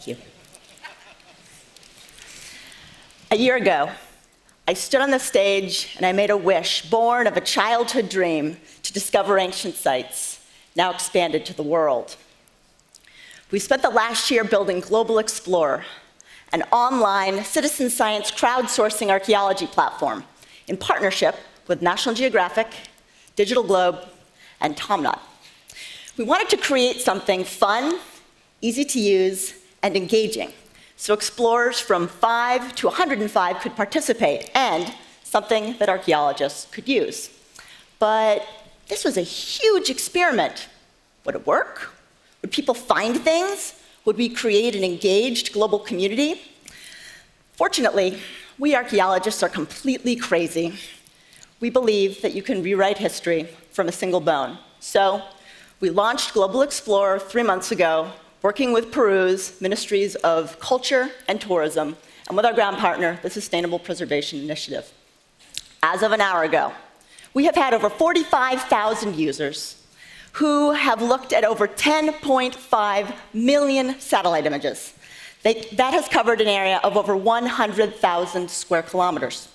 Thank you. A year ago, I stood on the stage and I made a wish born of a childhood dream to discover ancient sites, now expanded to the world. We spent the last year building GlobalXplorer, an online citizen science crowdsourcing archaeology platform in partnership with National Geographic, Digital Globe, and Tomnod. We wanted to create something fun, easy to use, and engaging, so explorers from 5 to 105 could participate, and something that archaeologists could use. But this was a huge experiment. Would it work? Would people find things? Would we create an engaged global community? Fortunately, we archaeologists are completely crazy. We believe that you can rewrite history from a single bone. So we launched GlobalXplorer three months ago, working with Peru's Ministries of Culture and Tourism, and with our ground partner, the Sustainable Preservation Initiative. As of an hour ago, we have had over 45,000 users who have looked at over 10.5 million satellite images. They, that has covered an area of over 100,000 square kilometers.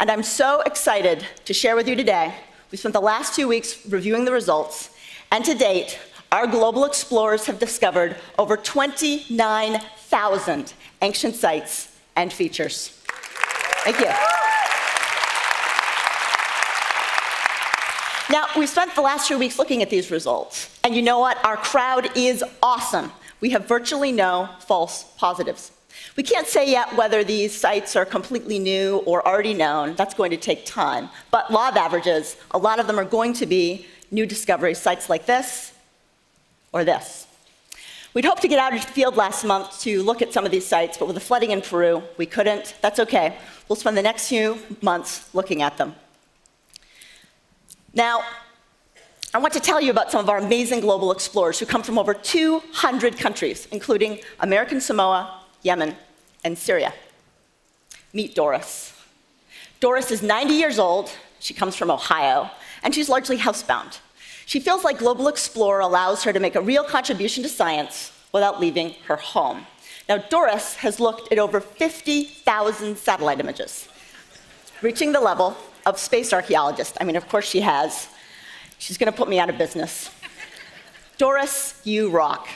And I'm so excited to share with you today. We spent the last two weeks reviewing the results, and to date, our global explorers have discovered over 29,000 ancient sites and features. Thank you. Now, we spent the last two weeks looking at these results, and you know what? Our crowd is awesome. We have virtually no false positives. We can't say yet whether these sites are completely new or already known. That's going to take time. But law of averages, a lot of them are going to be new discovery sites like this or this. We'd hoped to get out into the field last month to look at some of these sites, but with the flooding in Peru, we couldn't. That's okay. We'll spend the next few months looking at them. Now, I want to tell you about some of our amazing global explorers who come from over 200 countries, including American Samoa, Yemen, and Syria. Meet Doris. Doris is 90 years old. She comes from Ohio, and she's largely housebound. She feels like GlobalXplorer allows her to make a real contribution to science without leaving her home. Now, Doris has looked at over 50,000 satellite images, reaching the level of space archaeologist. I mean, of course she has. She's going to put me out of business. Doris, you rock.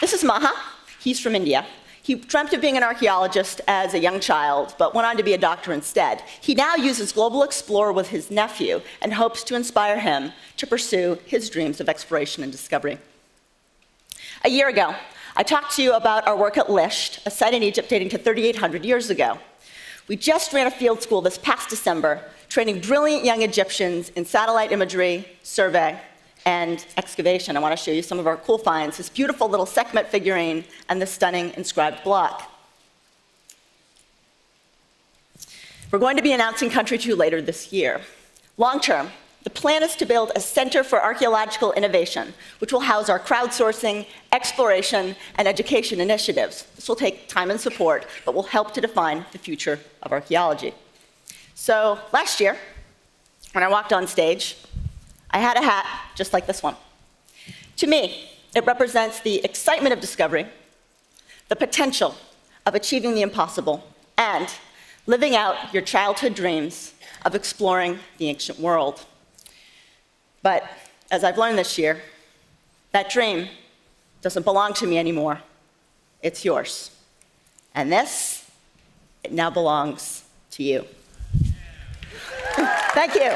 This is Maha. He's from India. He dreamt of being an archaeologist as a young child, but went on to be a doctor instead. He now uses GlobalXplorer with his nephew and hopes to inspire him to pursue his dreams of exploration and discovery. A year ago, I talked to you about our work at Lisht, a site in Egypt dating to 3,800 years ago. We just ran a field school this past December, training brilliant young Egyptians in satellite imagery, survey, and excavation. I want to show you some of our cool finds this beautiful little Sekhmet figurine and this stunning inscribed block. We're going to be announcing Country 2 later this year. Long term, the plan is to build a center for archaeological innovation, which will house our crowdsourcing, exploration, and education initiatives. This will take time and support, but will help to define the future of archaeology. So last year, when I walked on stage, I had a hat just like this one. To me, it represents the excitement of discovery, the potential of achieving the impossible, and living out your childhood dreams of exploring the ancient world. But as I've learned this year, that dream doesn't belong to me anymore. It's yours. And this, it now belongs to you. Thank you.